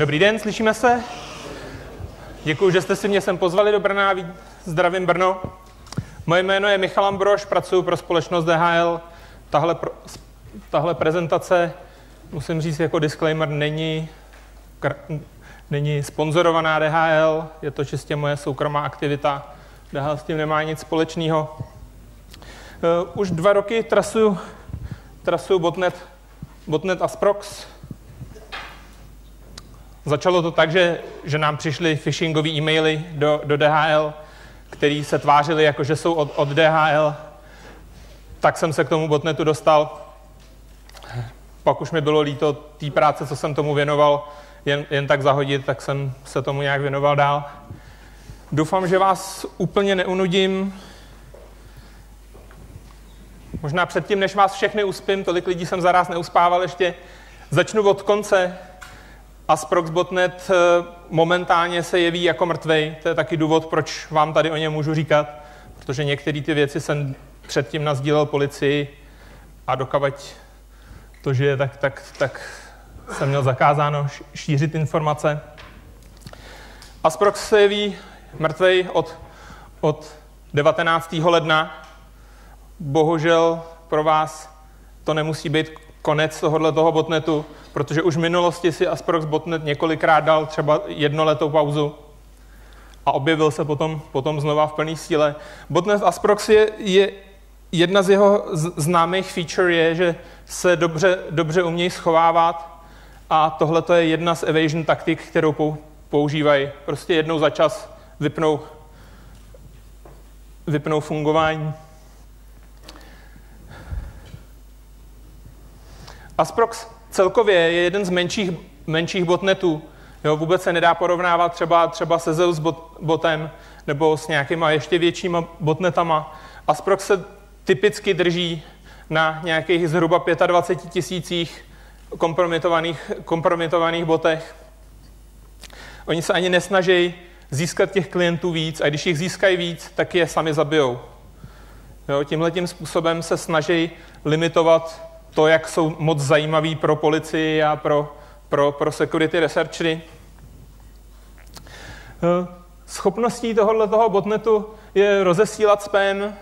Dobrý den, slyšíme se? Děkuji, že jste si mě sem pozvali do Brna. Zdravím Brno. Moje jméno je Michal Ambroš, pracuji pro společnost DHL. Tahle, pro, tahle prezentace, musím říct jako disclaimer, není, není sponzorovaná DHL, je to čistě moje soukromá aktivita. DHL s tím nemá nic společného. Uh, už dva roky trasuju, trasuju botnet, botnet Asprox. Začalo to tak, že, že nám přišly phishingové e-maily do, do DHL, který se tvářili jako, že jsou od, od DHL. Tak jsem se k tomu botnetu dostal. Pak už mi bylo líto té práce, co jsem tomu věnoval, jen, jen tak zahodit, tak jsem se tomu nějak věnoval dál. Doufám, že vás úplně neunudím. Možná předtím, než vás všechny uspím, tolik lidí jsem zaraz neuspával ještě, začnu od konce. Asprox.net eh, momentálně se jeví jako mrtvej. To je taky důvod, proč vám tady o něm můžu říkat, protože některé ty věci jsem předtím nazdílel policii a dokavať to žije, tak, tak, tak jsem měl zakázáno šířit informace. Asprox se jeví mrtvej od, od 19. ledna. Bohužel pro vás to nemusí být konec tohohle toho botnetu, protože už v minulosti si Asprox botnet několikrát dal třeba jednoletou pauzu a objevil se potom, potom znova v plné síle. Botnet Asprox je, je jedna z jeho známých feature je, že se dobře, dobře umějí schovávat a tohle je jedna z evasion taktik, kterou používají. Prostě jednou za čas vypnou, vypnou fungování. Asprox celkově je jeden z menších, menších botnetů. Jo, vůbec se nedá porovnávat třeba, třeba se Zeus bot, botem nebo s nějakýma ještě většíma botnetama. Asprox se typicky drží na nějakých zhruba 25 tisících kompromitovaných, kompromitovaných botech. Oni se ani nesnaží získat těch klientů víc a když jich získají víc, tak je sami zabijou. Jo, tímhle tím způsobem se snaží limitovat to, jak jsou moc zajímaví pro policii a pro, pro, pro security researchery. Eh, schopností tohoto toho botnetu je rozesílat spam.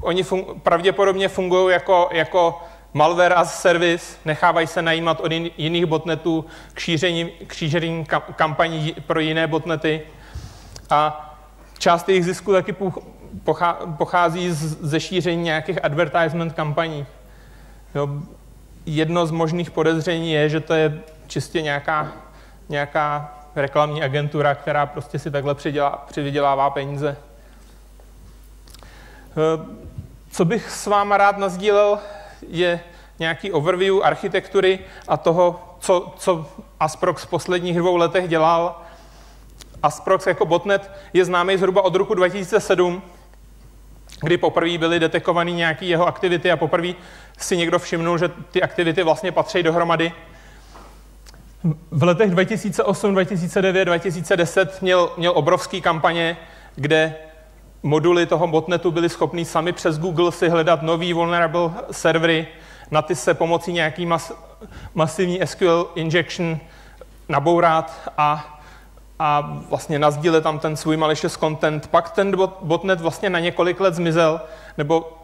Oni fun- pravděpodobně fungují jako, jako malware as service, nechávají se najímat od jiných botnetů k šíření, k šíření kampaní pro jiné botnety. A část jejich zisku taky pochází ze šíření nějakých advertisement kampaní. Jo, jedno z možných podezření je, že to je čistě nějaká, nějaká reklamní agentura, která prostě si takhle přidělá, přivydělává peníze. Eh, co bych s váma rád nazdílel, je nějaký overview architektury a toho, co, co Asprox v posledních dvou letech dělal. Asprox jako botnet je známý zhruba od roku 2007, kdy poprvé byly detekované nějaké jeho aktivity a poprvé si někdo všimnul, že ty aktivity vlastně patří dohromady. V letech 2008, 2009, 2010 měl, měl obrovský kampaně, kde moduly toho botnetu byly schopný sami přes Google si hledat nový vulnerable servery, na ty se pomocí nějaký mas, masivní SQL injection nabourat a a vlastně nazdíle tam ten svůj malicious content. Pak ten botnet vlastně na několik let zmizel, nebo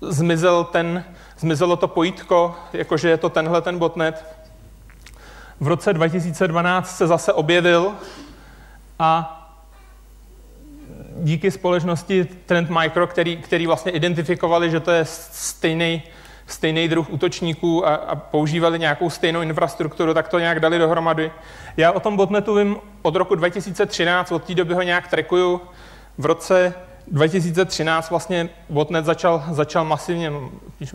zmizel ten, zmizelo to pojítko, jakože je to tenhle ten botnet. V roce 2012 se zase objevil a díky společnosti Trend Micro, který, který vlastně identifikovali, že to je stejný stejný druh útočníků a, a používali nějakou stejnou infrastrukturu, tak to nějak dali dohromady. Já o tom botnetu vím od roku 2013, od té doby ho nějak trekuju. V roce 2013 vlastně botnet začal, začal masivně,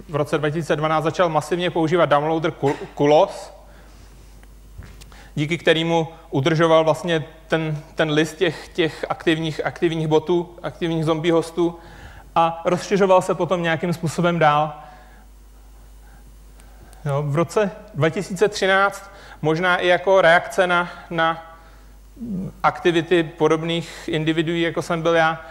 v roce 2012 začal masivně používat downloader Kulos, díky kterému udržoval vlastně ten, ten list těch, těch aktivních, aktivních botů, aktivních zombie hostů a rozšiřoval se potom nějakým způsobem dál. Jo, v roce 2013 možná i jako reakce na, na aktivity podobných individuí, jako jsem byl já,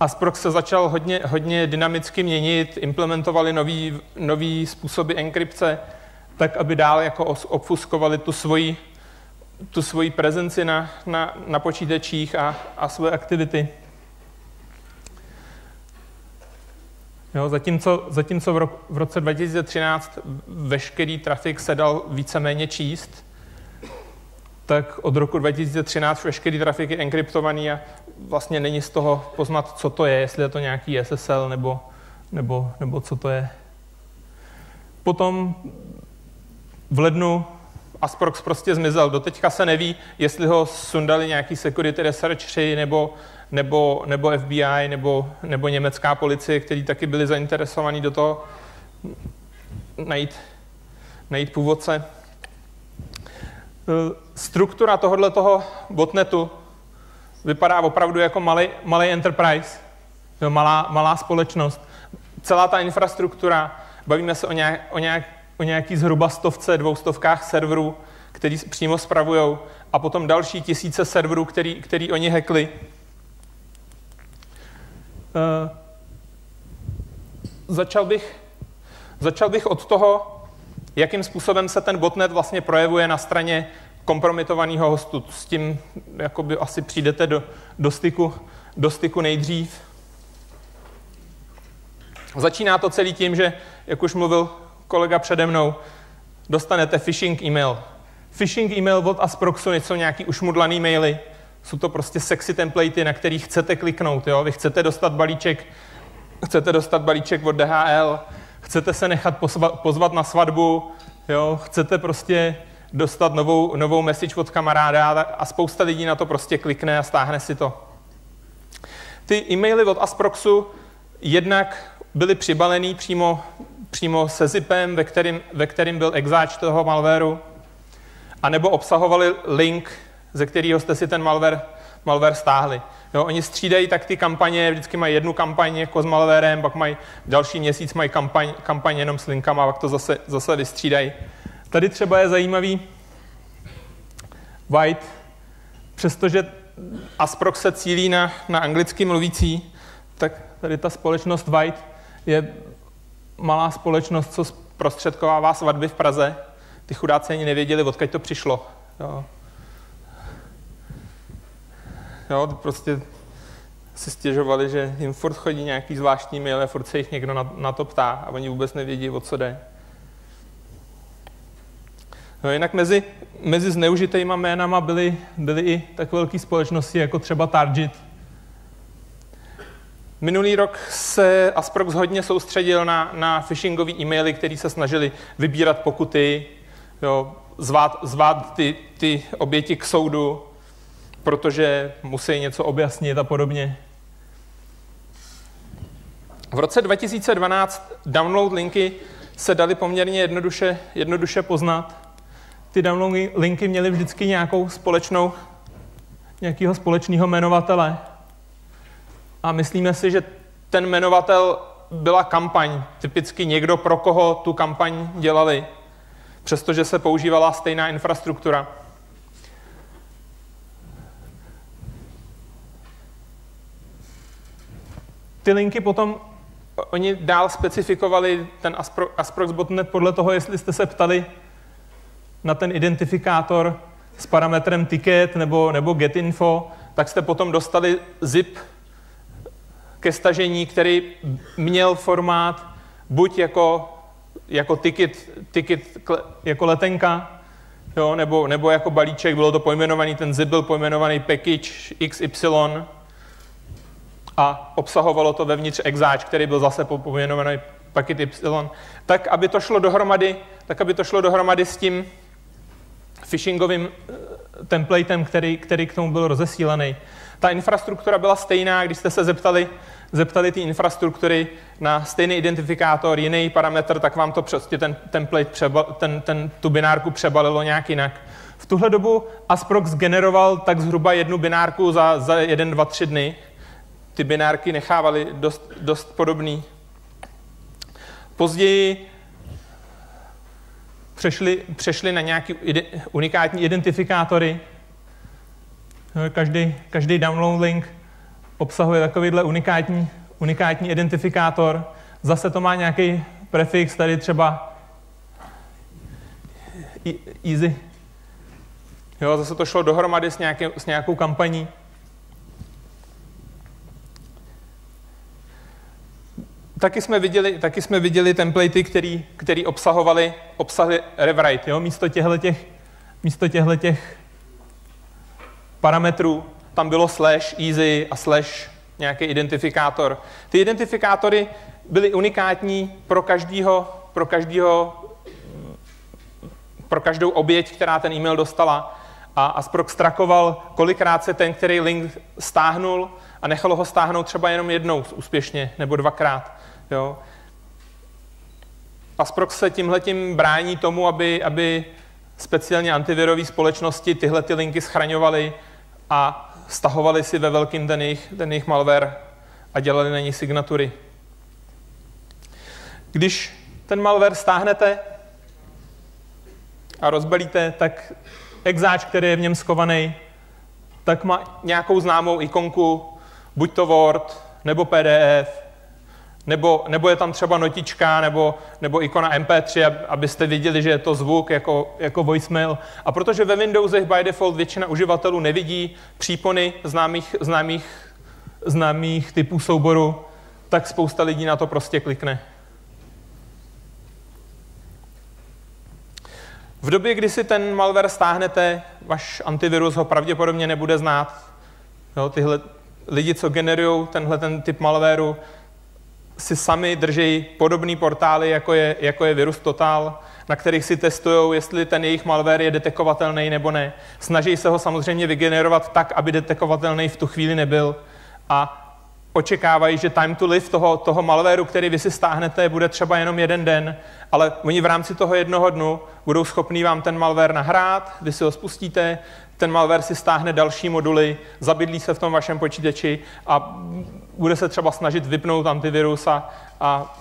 Asprox se začal hodně, hodně dynamicky měnit, implementovali nový, nový způsoby enkrypce, tak aby dál jako obfuskovali tu svoji tu svoji prezenci na, na, na počítačích a, a své aktivity. Jo, zatímco, zatímco v, ro, v roce 2013 veškerý trafik se dal víceméně číst, tak od roku 2013 veškerý trafik je enkryptovaný a vlastně není z toho poznat, co to je, jestli je to nějaký SSL nebo, nebo, nebo co to je. Potom v lednu Asprox prostě zmizel. Doteďka se neví, jestli ho sundali nějaký security researchři nebo, nebo, nebo FBI nebo, nebo německá policie, kteří taky byli zainteresovaní do toho najít, najít původce. Struktura tohohle toho botnetu vypadá opravdu jako malý, malý enterprise, malá, malá společnost. Celá ta infrastruktura, bavíme se o, nějak, o, nějak, o nějaký zhruba stovce, dvoustovkách serverů, který přímo spravují, a potom další tisíce serverů, který, který oni hackli. Uh, začal, bych, začal bych od toho, jakým způsobem se ten botnet vlastně projevuje na straně kompromitovaného hostu. S tím jakoby asi přijdete do, do, styku, do styku nejdřív. Začíná to celý tím, že, jak už mluvil kolega přede mnou, dostanete phishing e-mail. Phishing e-mail od Asproxu jsou nějaký ušmudlaný maily, jsou to prostě sexy templatey, na kterých chcete kliknout. Jo? Vy chcete dostat balíček, chcete dostat balíček od DHL, chcete se nechat pozvat, pozvat na svatbu, jo? chcete prostě dostat novou, novou message od kamaráda a spousta lidí na to prostě klikne a stáhne si to. Ty e-maily od Asproxu jednak byly přibalený přímo, přímo se zipem, ve kterým, ve kterým byl exáč toho malwareu, anebo obsahovali link, ze kterého jste si ten malware, malware stáhli. Jo, oni střídají tak ty kampaně, vždycky mají jednu kampaň jako s malwarem, pak mají další měsíc mají kampaň, kampaň jenom s linkama, pak to zase, zase vystřídají. Tady třeba je zajímavý White, přestože Asprox se cílí na, na anglicky mluvící, tak tady ta společnost White je malá společnost, co zprostředkovává svatby v Praze. Ty chudáci ani nevěděli, odkud to přišlo. Jo. Jo, prostě si stěžovali, že jim furt chodí nějaký zvláštní mail a furt se jich někdo na, na to ptá a oni vůbec nevědí, o co jde. No, jinak mezi, mezi zneužitýma jménama byly, byly i tak velké společnosti jako třeba Target. Minulý rok se Asprox hodně soustředil na, na phishingové e-maily, které se snažili vybírat pokuty, jo, zvát, zvát ty, ty oběti k soudu, protože musí něco objasnit a podobně. V roce 2012 download linky se daly poměrně jednoduše, jednoduše poznat ty download linky měly vždycky nějakou společnou, nějakého společného jmenovatele. A myslíme si, že ten jmenovatel byla kampaň, typicky někdo, pro koho tu kampaň dělali, přestože se používala stejná infrastruktura. Ty linky potom oni dál specifikovali ten Asprox botnet podle toho, jestli jste se ptali, na ten identifikátor s parametrem ticket nebo, nebo getinfo, tak jste potom dostali zip ke stažení, který měl formát buď jako, jako ticket, ticket jako letenka, jo, nebo, nebo jako balíček, bylo to pojmenovaný, ten zip byl pojmenovaný package XY a obsahovalo to vevnitř exáč, který byl zase pojmenovaný paket Y, tak aby to šlo dohromady, tak aby to šlo dohromady s tím, phishingovým eh, templatem, který, který k tomu byl rozesílený. Ta infrastruktura byla stejná, když jste se zeptali, zeptali ty infrastruktury na stejný identifikátor, jiný parametr, tak vám to prostě ten template, přebal, ten, ten, tu binárku přebalilo nějak jinak. V tuhle dobu Asprox generoval tak zhruba jednu binárku za, za jeden, dva, tři dny. Ty binárky nechávaly dost, dost podobný. Později přešli, přešli na nějaký unikátní identifikátory. Každý, každý download link obsahuje takovýhle unikátní, unikátní identifikátor. Zase to má nějaký prefix, tady třeba easy, Jo, zase to šlo dohromady s, nějaký, s nějakou kampaní. Taky jsme viděli, taky jsme viděli templatey, který, který obsahovali obsahy rewrite, jo? místo těch, místo parametrů tam bylo slash easy a slash nějaký identifikátor. Ty identifikátory byly unikátní pro každýho, pro každýho, pro každou oběť, která ten e-mail dostala. A Asprox trakoval, kolikrát se ten, který link stáhnul a nechalo ho stáhnout třeba jenom jednou úspěšně nebo dvakrát. Jo. Asprox se tímhletím brání tomu, aby, aby speciálně antivirové společnosti tyhle ty linky schraňovaly a stahovali si ve velkým ten jejich, ten jejich malware a dělali na ní signatury. Když ten malware stáhnete a rozbalíte, tak exáč, který je v něm skovaný, tak má nějakou známou ikonku, buď to Word, nebo PDF, nebo, nebo je tam třeba notička nebo, nebo ikona MP3, abyste viděli, že je to zvuk jako, jako voicemail. A protože ve Windowsech by default většina uživatelů nevidí přípony známých, známých, známých typů souboru, tak spousta lidí na to prostě klikne. V době, kdy si ten malware stáhnete, váš antivirus ho pravděpodobně nebude znát. Jo, tyhle lidi, co generují tenhle ten typ malwareu, si sami drží podobné portály, jako je, jako je Virus Total, na kterých si testují, jestli ten jejich malware je detekovatelný nebo ne. Snaží se ho samozřejmě vygenerovat tak, aby detekovatelný v tu chvíli nebyl. A očekávají, že time to live toho, toho malwareu, který vy si stáhnete, bude třeba jenom jeden den, ale oni v rámci toho jednoho dnu budou schopní vám ten malware nahrát, vy si ho spustíte, ten malware si stáhne další moduly, zabydlí se v tom vašem počítači a bude se třeba snažit vypnout antivirus a, a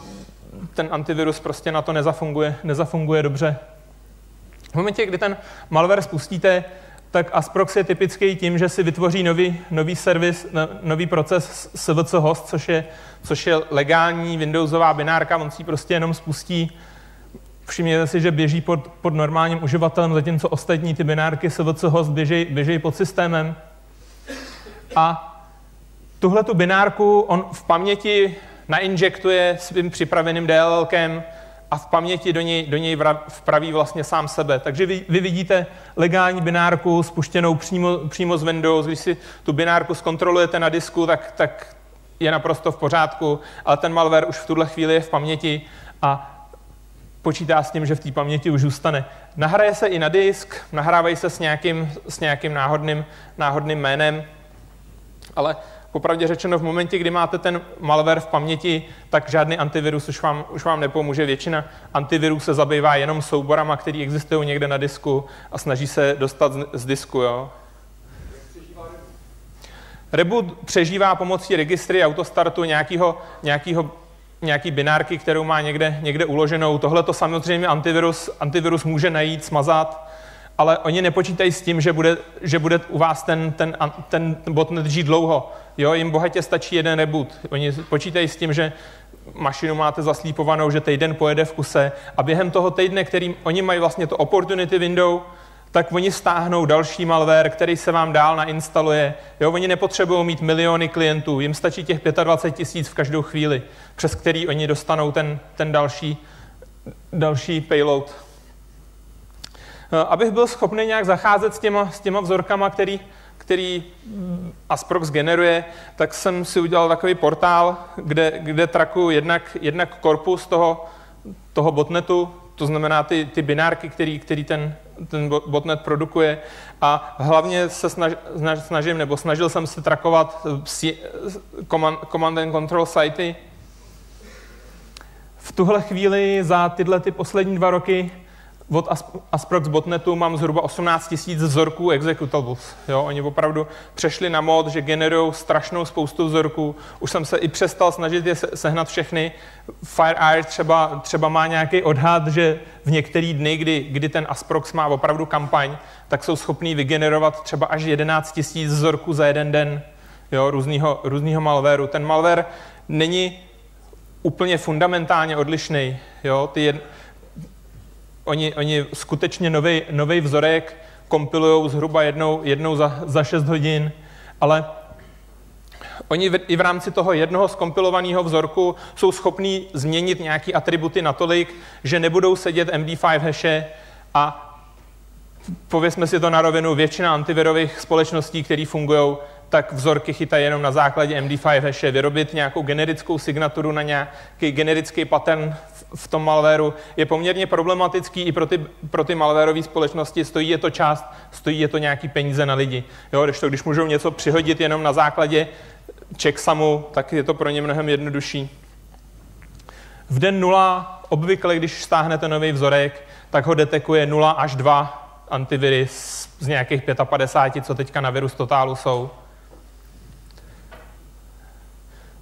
ten antivirus prostě na to nezafunguje, nezafunguje dobře. V momentě, kdy ten malware spustíte, tak Asprox je typický tím, že si vytvoří nový, nový servis, no, nový proces SVC host, což je, což je legální Windowsová binárka, on si prostě jenom spustí. Všimněte si, že běží pod, pod normálním uživatelem, zatímco ostatní ty binárky SVC host běží, běží pod systémem. A tuhle tu binárku on v paměti nainjektuje svým připraveným DLLkem, a v paměti do něj, do něj vpraví vlastně sám sebe. Takže vy, vy vidíte legální binárku spuštěnou přímo, přímo z Windows. Když si tu binárku zkontrolujete na disku, tak, tak je naprosto v pořádku, ale ten malware už v tuhle chvíli je v paměti a počítá s tím, že v té paměti už zůstane. Nahraje se i na disk, nahrávají se s nějakým, s nějakým náhodným, náhodným jménem, ale popravdě řečeno, v momentě, kdy máte ten malware v paměti, tak žádný antivirus už vám, už vám nepomůže. Většina antivirů se zabývá jenom souborama, které existují někde na disku a snaží se dostat z, z disku. Jo. Reboot přežívá pomocí registry autostartu nějakého, nějakého nějaký binárky, kterou má někde, někde uloženou. Tohle to samozřejmě antivirus, antivirus může najít, smazat, ale oni nepočítají s tím, že bude, že bude u vás ten, ten, ten botnet žít dlouho. Jo, jim bohatě stačí jeden reboot. Oni počítají s tím, že mašinu máte zaslípovanou, že týden pojede v kuse a během toho týdne, kterým oni mají vlastně to opportunity window, tak oni stáhnou další malware, který se vám dál nainstaluje. Jo, oni nepotřebují mít miliony klientů, jim stačí těch 25 tisíc v každou chvíli, přes který oni dostanou ten, ten další, další payload. Eh, abych byl schopný nějak zacházet s těma, s těma vzorkama, který, který Asprox generuje, tak jsem si udělal takový portál, kde, kde trakuju jednak, jednak korpus toho, toho botnetu, to znamená ty, ty binárky, který, který ten, ten botnet produkuje a hlavně se snaž, snažím, nebo snažil jsem se trakovat command, command and control sitey. V tuhle chvíli za tyhle ty poslední dva roky od Asprox botnetu mám zhruba 18 000 vzorků executables. Jo, oni opravdu přešli na mod, že generují strašnou spoustu vzorků. Už jsem se i přestal snažit je sehnat všechny. FireEye třeba, třeba má nějaký odhad, že v některý dny, kdy, kdy ten Asprox má opravdu kampaň, tak jsou schopní vygenerovat třeba až 11 000 vzorků za jeden den jo, různýho, různýho malwareu. Ten malware není úplně fundamentálně odlišný. Jo? Ty jed, oni, oni skutečně nový vzorek kompilují zhruba jednou, jednou za, za 6 hodin, ale Oni v, i v rámci toho jednoho skompilovaného vzorku jsou schopní změnit nějaké atributy natolik, že nebudou sedět MD5 haše a pověsme si to na rovinu, většina antivirových společností, které fungují, tak vzorky chytají jenom na základě MD5 haše. Vyrobit nějakou generickou signaturu na nějaký generický pattern v tom malwareu je poměrně problematický i pro ty, pro ty malwareové společnosti. Stojí je to část, stojí je to nějaký peníze na lidi. Jo, když, to, když můžou něco přihodit jenom na základě checksumu, tak je to pro ně mnohem jednodušší. V den 0 obvykle, když stáhnete nový vzorek, tak ho detekuje 0 až 2 antiviry z, z nějakých 55, co teďka na virus totálu jsou.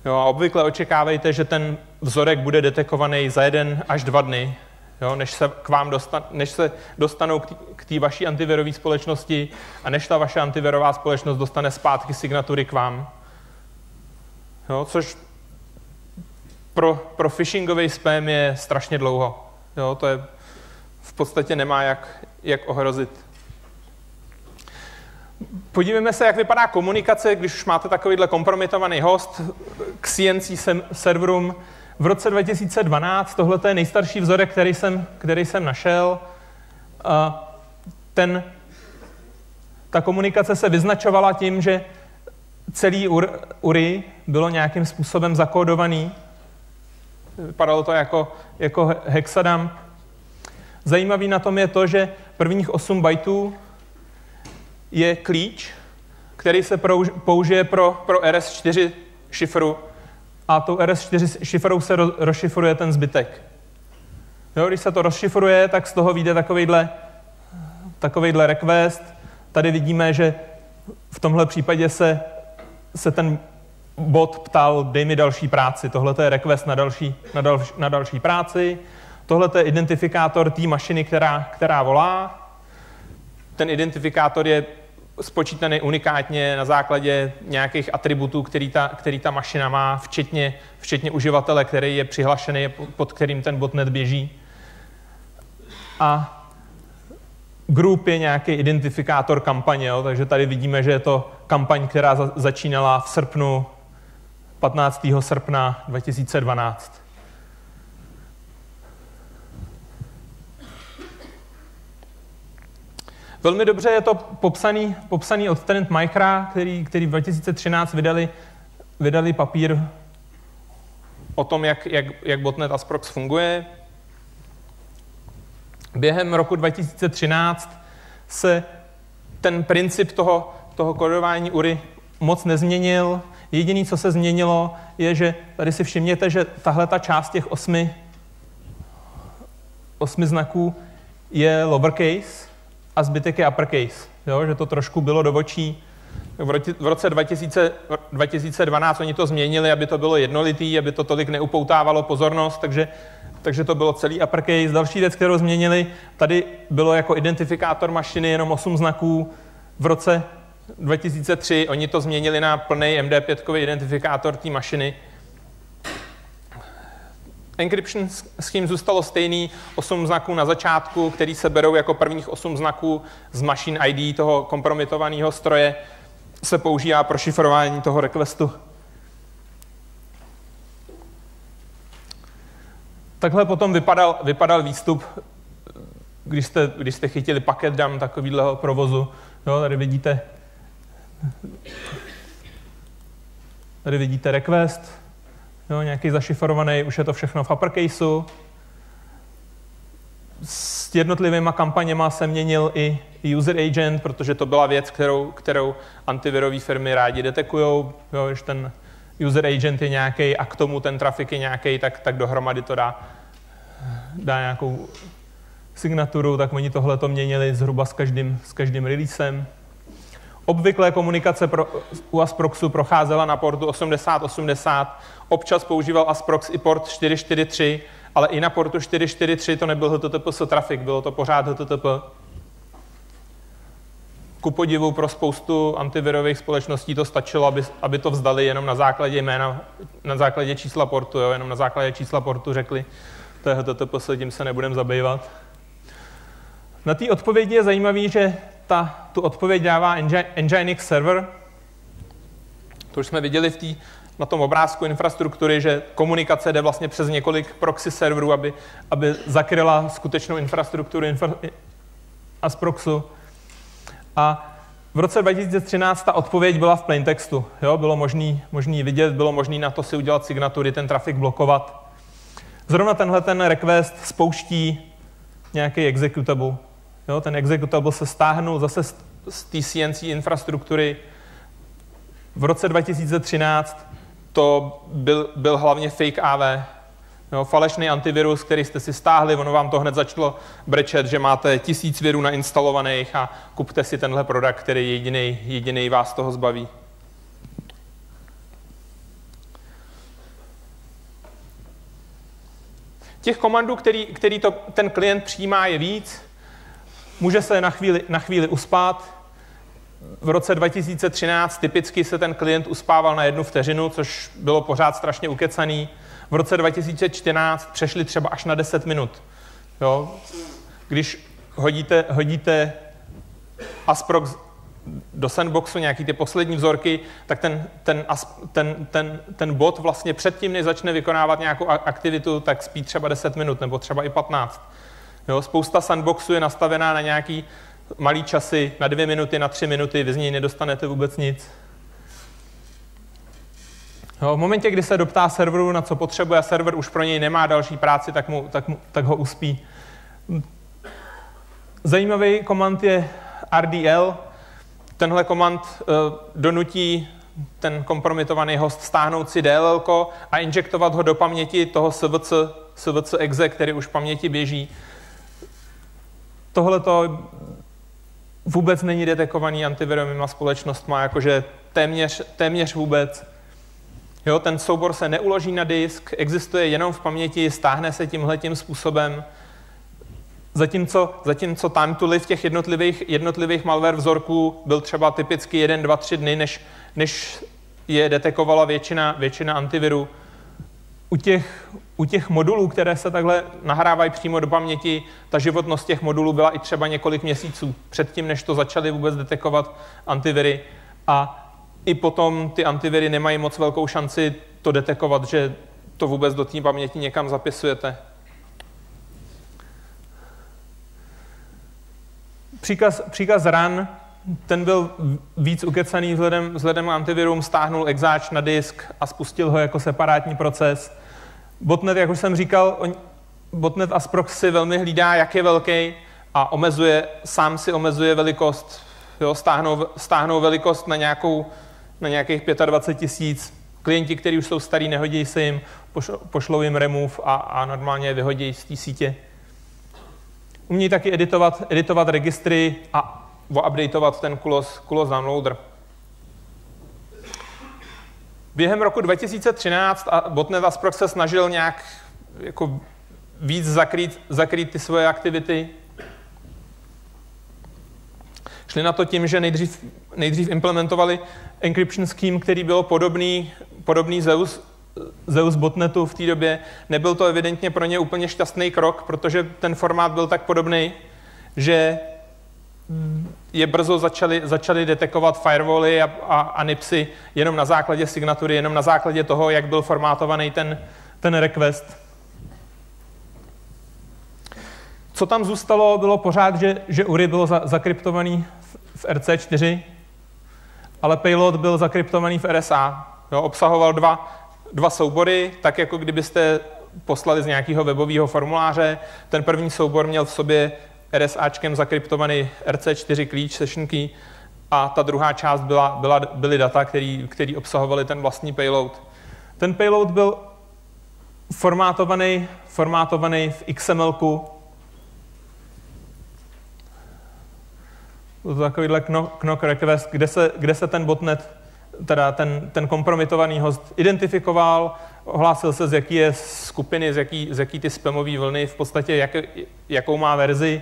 Jo, a obvykle očekávejte, že ten vzorek bude detekovaný za jeden až dva dny, jo, než, se k vám dostan, než se dostanou k té vaší antivirové společnosti a než ta vaše antivirová společnost dostane zpátky signatury k vám. Jo, což pro, pro phishingový spam je strašně dlouho. Jo, to je v podstatě nemá jak, jak ohrozit. Podívejme se, jak vypadá komunikace, když už máte takovýhle kompromitovaný host k CNC serverům. V roce 2012, tohle je nejstarší vzorek, který jsem, který jsem našel, ten, ta komunikace se vyznačovala tím, že celý UR, URI bylo nějakým způsobem zakódovaný. Vypadalo to jako, jako hexadam. Zajímavý na tom je to, že prvních 8 bajtů je klíč, který se použije pro, pro RS4 šifru a tou RS4 šifrou se rozšifruje ten zbytek. Jo, když se to rozšifruje, tak z toho vyjde takovýhle, takovýhle request. Tady vidíme, že v tomhle případě se, se ten bot ptal, dej mi další práci. Tohle je request na další, na další, na další práci. Tohle je identifikátor té mašiny, která, která volá. Ten identifikátor je spočítaný unikátně na základě nějakých atributů, který ta, který ta mašina má, včetně, včetně uživatele, který je přihlašený, pod kterým ten botnet běží. A group je nějaký identifikátor kampaně, jo? takže tady vidíme, že je to kampaň, která za, začínala v srpnu 15. srpna 2012. Velmi dobře je to popsaný, popsaný od Trend Micra, který, který v 2013 vydali, vydali papír o tom, jak, jak, jak botnet Asprox funguje. Během roku 2013 se ten princip toho, toho kodování URI moc nezměnil. Jediné, co se změnilo, je, že tady si všimněte, že tahle ta část těch osmi, osmi znaků je lowercase a zbytek je uppercase. Jo? Že to trošku bylo do očí. V roce 2000, 2012 oni to změnili, aby to bylo jednolitý, aby to tolik neupoutávalo pozornost, takže, takže to bylo celý uppercase. Další věc, kterou změnili, tady bylo jako identifikátor mašiny jenom 8 znaků. V roce 2003 oni to změnili na plný MD5 identifikátor té mašiny. Encryption scheme zůstalo stejný, 8 znaků na začátku, který se berou jako prvních 8 znaků z machine ID toho kompromitovaného stroje, se používá pro šifrování toho requestu. Takhle potom vypadal, vypadal výstup, když jste, když jste chytili paket dam takovýhleho provozu. Jo, tady vidíte tady vidíte request, jo, nějaký zašifrovaný, už je to všechno v uppercaseu. S jednotlivými kampaněma se měnil i user agent, protože to byla věc, kterou, kterou antivirové firmy rádi detekují. Když ten user agent je nějaký a k tomu ten trafik je nějaký, tak, tak dohromady to dá, dá nějakou signaturu, tak oni tohle to měnili zhruba s každým, s každým releasem. Obvykle komunikace pro, u Asproxu procházela na portu 8080, občas používal Asprox i port 443, ale i na portu 443 to nebyl HTTPS trafik, bylo to pořád HTTP. Ku podivu pro spoustu antivirových společností to stačilo, aby, aby to vzdali jenom na základě jména, na základě čísla portu, jo? jenom na základě čísla portu řekli, to je HTTPS, tím se nebudeme zabývat. Na té odpovědi je zajímavé, že ta, tu odpověď dává Nginx server. To už jsme viděli v tý, na tom obrázku infrastruktury, že komunikace jde vlastně přes několik proxy serverů, aby, aby zakryla skutečnou infrastrukturu infra, Asproxu. A v roce 2013 ta odpověď byla v plaintextu. Jo? Bylo možný, možný vidět, bylo možné na to si udělat signatury, ten trafik blokovat. Zrovna tenhle ten request spouští nějaký executable. Jo? Ten executable se stáhnul zase z té CNC infrastruktury. V roce 2013 to byl, byl hlavně fake AV, Jo, falešný antivirus, který jste si stáhli, ono vám to hned začalo brečet, že máte tisíc virů nainstalovaných a kupte si tenhle produkt, který jediný, jediný vás toho zbaví. Těch komandů, který, který to, ten klient přijímá, je víc. Může se na chvíli, na chvíli uspát. V roce 2013 typicky se ten klient uspával na jednu vteřinu, což bylo pořád strašně ukecaný v roce 2014 přešli třeba až na 10 minut. Jo? Když hodíte, hodíte Asprox do sandboxu, nějaký ty poslední vzorky, tak ten, ten, ten, ten, ten bot vlastně předtím, než začne vykonávat nějakou aktivitu, tak spí třeba 10 minut nebo třeba i 15. Jo, spousta sandboxů je nastavená na nějaký malý časy, na dvě minuty, na tři minuty, vy z něj nedostanete vůbec nic. Jo, v momentě, kdy se doptá serveru, na co potřebuje, a server už pro něj nemá další práci, tak, mu, tak, mu, tak ho uspí. Zajímavý komand je RDL. Tenhle komand uh, donutí ten kompromitovaný host stáhnout si DLL a injektovat ho do paměti toho SVC, SVC exe, který už v paměti běží. Tohle to vůbec není detekovaný antivirovými společnostmi, jakože téměř, téměř vůbec. Jo, ten soubor se neuloží na disk, existuje jenom v paměti, stáhne se tímhletím způsobem. Zatímco, zatímco time to live těch jednotlivých, jednotlivých malware vzorků byl třeba typicky 1, 2, 3 dny, než, než je detekovala většina, většina antivirů. U těch, u těch modulů, které se takhle nahrávají přímo do paměti, ta životnost těch modulů byla i třeba několik měsíců předtím, než to začaly vůbec detekovat antiviry. A i potom ty antiviry nemají moc velkou šanci to detekovat, že to vůbec do té paměti někam zapisujete. Příkaz, příkaz run, ten byl víc ukecaný vzhledem, vzhledem antivirům, stáhnul exáč na disk a spustil ho jako separátní proces. Botnet, jak už jsem říkal, on, botnet Asprox si velmi hlídá, jak je velký a omezuje, sám si omezuje velikost, jo, stáhnou, stáhnou velikost na nějakou na nějakých 25 tisíc. Klienti, kteří už jsou starý, nehodí se jim, pošlou jim remove a, a normálně je vyhodí z té sítě. Umí taky editovat, editovat registry a updateovat ten kulos, kulos downloader. Během roku 2013 a Botnet Asprox se snažil nějak jako víc zakrýt, zakrýt ty svoje aktivity. Šli na to tím, že nejdřív, nejdřív implementovali encryption scheme, který byl podobný, podobný Zeus, Zeus botnetu v té době. Nebyl to evidentně pro ně úplně šťastný krok, protože ten formát byl tak podobný, že je brzo začali, začali detekovat firewally a, a, a NIPSy jenom na základě signatury, jenom na základě toho, jak byl formátovaný ten, ten request. Co tam zůstalo, bylo pořád, že, že URI bylo za, zakryptovaný v, v RC4, ale payload byl zakryptovaný v RSA. Jo, obsahoval dva, dva soubory, tak jako kdybyste poslali z nějakého webového formuláře. Ten první soubor měl v sobě RSAčkem zakryptovaný RC4 klíč, session key, a ta druhá část byla, byla, byly data, který, který obsahovaly ten vlastní payload. Ten payload byl formátovaný, formátovaný v XML takovýhle knock request, kde se, kde se ten botnet, teda ten, ten kompromitovaný host identifikoval, ohlásil se, z jaký je skupiny, z jaký, z jaký ty spamové vlny, v podstatě jak, jakou má verzi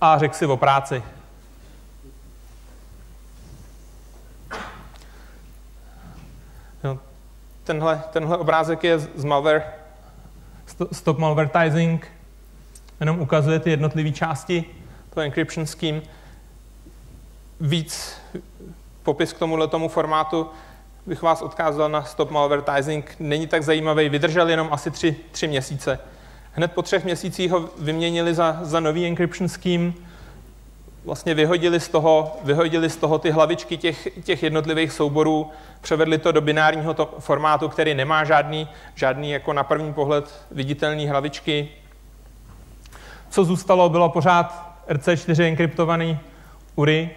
a řekl si o práci. tenhle, tenhle obrázek je z malware, stop malvertising, jenom ukazuje ty jednotlivé části toho encryption scheme víc popis k tomuhle tomu formátu, bych vás odkázal na Stop Malvertising. Není tak zajímavý, vydržel jenom asi tři, tři měsíce. Hned po třech měsících ho vyměnili za, za nový encryption scheme, vlastně vyhodili z toho, vyhodili z toho ty hlavičky těch, těch jednotlivých souborů, převedli to do binárního to formátu, který nemá žádný, žádný jako na první pohled viditelný hlavičky. Co zůstalo, bylo pořád RC4 enkryptovaný URI.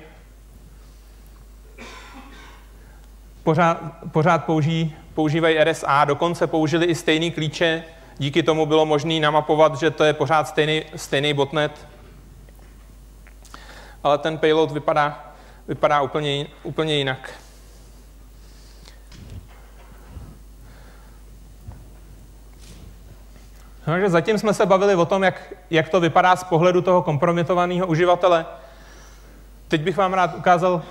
Pořád, pořád použijí, používají RSA, dokonce použili i stejný klíče, díky tomu bylo možné namapovat, že to je pořád stejný, stejný botnet, ale ten payload vypadá, vypadá úplně, úplně jinak. Takže zatím jsme se bavili o tom, jak, jak to vypadá z pohledu toho kompromitovaného uživatele. Teď bych vám rád ukázal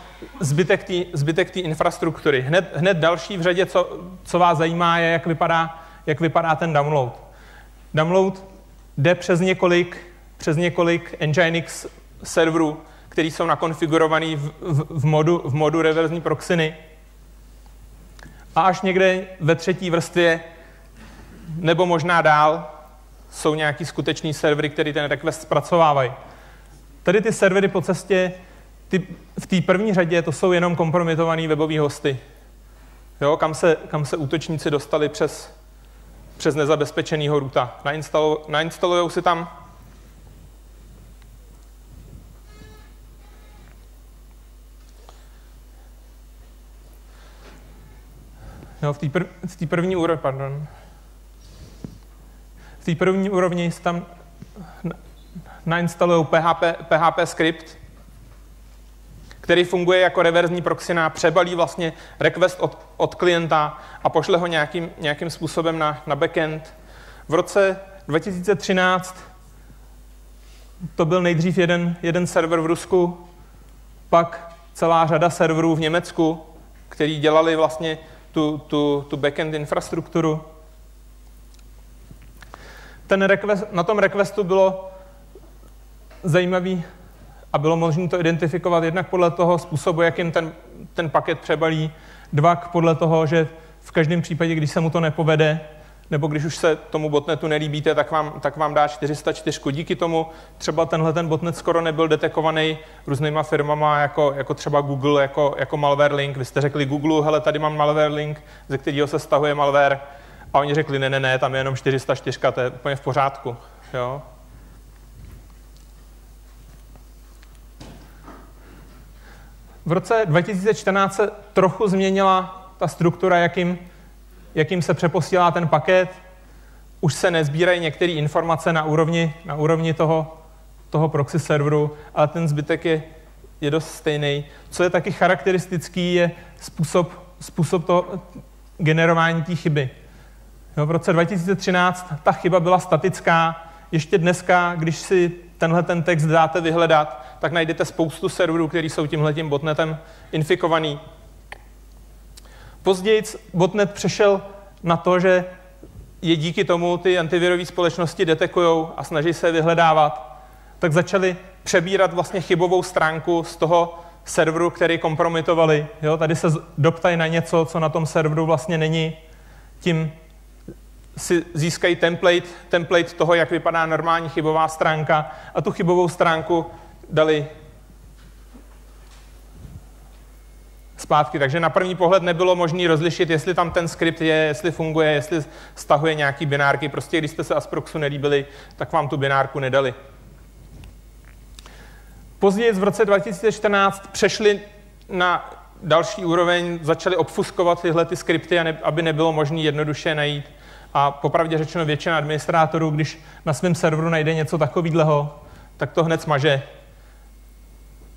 zbytek té zbytek infrastruktury. Hned, hned další v řadě, co, co vás zajímá, je, jak vypadá, jak vypadá ten download. Download jde přes několik, přes několik Nginx serverů které jsou nakonfigurované v, v, v, modu, v modu reverzní proxiny. A až někde ve třetí vrstvě, nebo možná dál, jsou nějaký skutečný servery, které ten request zpracovávají. Tady ty servery po cestě, ty, v té první řadě to jsou jenom kompromitované webové hosty, jo, kam, se, kam se útočníci dostali přes, přes nezabezpečenýho ruta. Nainstalují si tam Jo, v té prv, první úrovni, pardon. V té první úrovni se tam nainstalují PHP, PHP skript, který funguje jako reverzní proxy přebalí vlastně request od, od klienta a pošle ho nějakým, nějakým způsobem na, na backend. V roce 2013 to byl nejdřív jeden, jeden server v Rusku, pak celá řada serverů v Německu, který dělali vlastně tu, tu, tu backend infrastrukturu. Ten request, na tom requestu bylo zajímavý a bylo možné to identifikovat jednak podle toho způsobu, jakým ten, ten paket přebalí, dva podle toho, že v každém případě, když se mu to nepovede, nebo když už se tomu botnetu nelíbíte, tak vám, tak vám dá 404. Díky tomu třeba tenhle ten botnet skoro nebyl detekovaný různýma firmama, jako, jako třeba Google, jako, jako malware link. Vy jste řekli Google, hele, tady mám malware link, ze kterého se stahuje malware. A oni řekli, ne, ne, ne, tam je jenom 404, to je úplně v pořádku. Jo? V roce 2014 se trochu změnila ta struktura, jakým jakým se přeposílá ten paket, už se nezbírají některé informace na úrovni, na úrovni toho, toho proxy serveru, ale ten zbytek je, je dost stejný. Co je taky charakteristický, je způsob, způsob toho generování té chyby. Jo, v roce 2013 ta chyba byla statická. Ještě dneska, když si tenhle ten text dáte vyhledat, tak najdete spoustu serverů, které jsou tímhletím botnetem infikovaný. Později botnet přešel na to, že je díky tomu ty antivirové společnosti detekují a snaží se vyhledávat, tak začali přebírat vlastně chybovou stránku z toho serveru, který kompromitovali. Jo, tady se doptají na něco, co na tom serveru vlastně není. Tím si získají template, template toho, jak vypadá normální chybová stránka a tu chybovou stránku dali zpátky. Takže na první pohled nebylo možné rozlišit, jestli tam ten skript je, jestli funguje, jestli stahuje nějaký binárky. Prostě když jste se Asproxu nelíbili, tak vám tu binárku nedali. Později v roce 2014 přešli na další úroveň, začali obfuskovat tyhle ty skripty, aby nebylo možné jednoduše najít. A popravdě řečeno většina administrátorů, když na svém serveru najde něco takového, tak to hned smaže